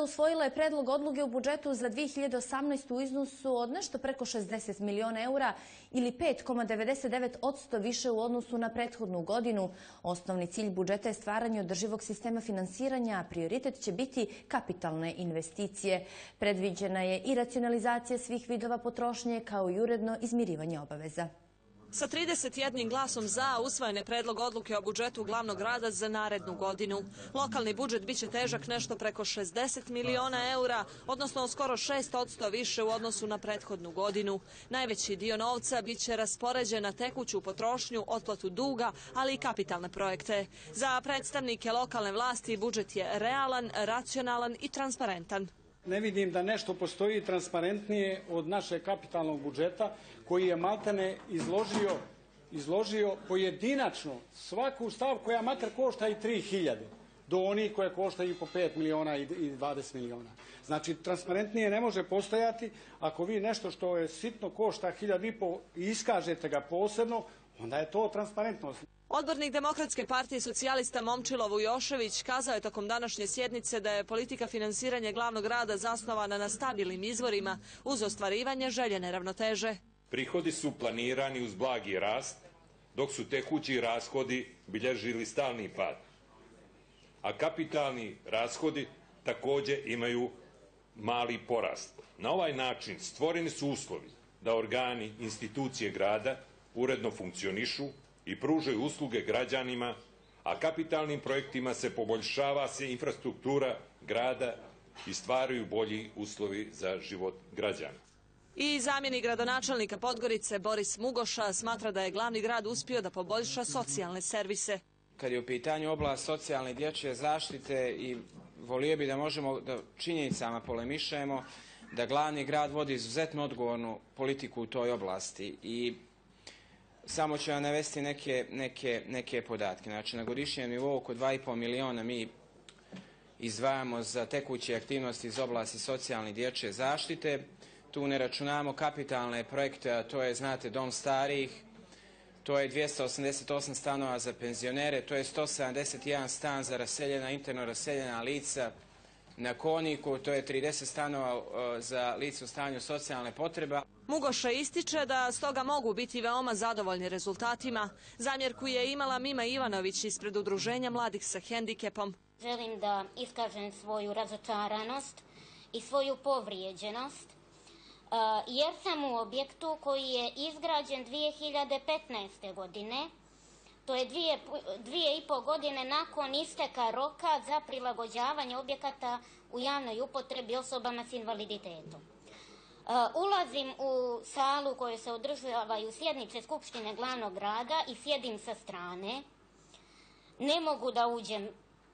usvojila je predlog odluge u budžetu za 2018. u iznosu od nešto preko 60 miliona eura ili 5,99% više u odnosu na prethodnu godinu. Osnovni cilj budžeta je stvaranje održivog sistema finansiranja, a prioritet će biti kapitalne investicije. Predviđena je i racionalizacija svih vidova potrošnje kao i uredno izmirivanje obaveza. Sa 31 glasom za usvojen je predlog odluke o budžetu glavnog grada za narednu godinu. Lokalni budžet biće težak nešto preko 60 miliona eura, odnosno skoro 6% više u odnosu na prethodnu godinu. Najveći dio novca biće raspoređen na tekuću potrošnju, otplatu duga, ali i kapitalne projekte. Za predstavnike lokalne vlasti budžet je realan, racionalan i transparentan. Ne vidim da nešto postoji transparentnije od našeg kapitalnog budžeta koji je maltene izložio, izložio pojedinačno svaku stavku koja makar košta i 3000 do onih koje košta i po 5 miliona i 20 miliona. Znači, transparentnije ne može postojati ako vi nešto što je sitno košta 1000 i po i iskažete ga posebno, onda je to transparentnost. Odbornik Demokratske partije socijalista Momčilo Vujošević kazao je tokom današnje sjednice da je politika finansiranja glavnog rada zasnovana na stabilnim izvorima uz ostvarivanje željene ravnoteže. Prihodi su planirani uz blagi rast, dok su tekući rashodi bilježili stalni pad. A kapitalni rashodi također imaju mali porast. Na ovaj način stvoreni su uslovi da organi institucije grada uredno funkcionišu i pružaju usluge građanima, a kapitalnim projektima se poboljšava se infrastruktura grada i stvaraju bolji uslovi za život građana. I zamjenik gradonačelnika Podgorice Boris Mugoša smatra da je glavni grad uspio da poboljša socijalne servise. Kad je u pitanju oblast socijalne dječje zaštite i volio bi da možemo da činjenicama polemišemo da glavni grad vodi izuzetno odgovornu politiku u toj oblasti i samo ću vam navesti neke, neke, neke podatke. Znači, na godišnjem nivou oko 2,5 miliona mi izdvajamo za tekuće aktivnosti iz oblasti socijalne dječje zaštite. Tu ne računamo kapitalne projekte, a to je, znate, dom starih, to je 288 stanova za penzionere, to je 171 stan za raseljena, interno raseljena lica, na Koniku, to je 30 stanova e, za lice u stanju socijalne potreba. Mugoša ističe da stoga mogu biti veoma zadovoljni rezultatima. Zamjerku je imala Mima Ivanović ispred udruženja mladih sa hendikepom. Želim da iskažem svoju razočaranost i svoju povrijeđenost e, jer sam u objektu koji je izgrađen 2015. godine to je dvije, dvije i pol godine nakon isteka roka za prilagođavanje objekata u javnoj upotrebi osobama s invaliditetom. E, ulazim u salu koju se održavaju sjednice Skupštine glavnog grada i sjedim sa strane. Ne mogu da uđem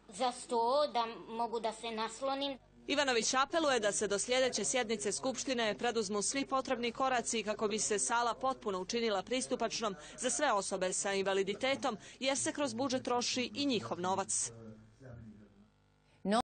za sto, da mogu da se naslonim. Ivanović apeluje da se do sljedeće sjednice Skupštine preduzmu svi potrebni koraci kako bi se sala potpuno učinila pristupačnom za sve osobe sa invaliditetom jer se kroz budžet troši i njihov novac.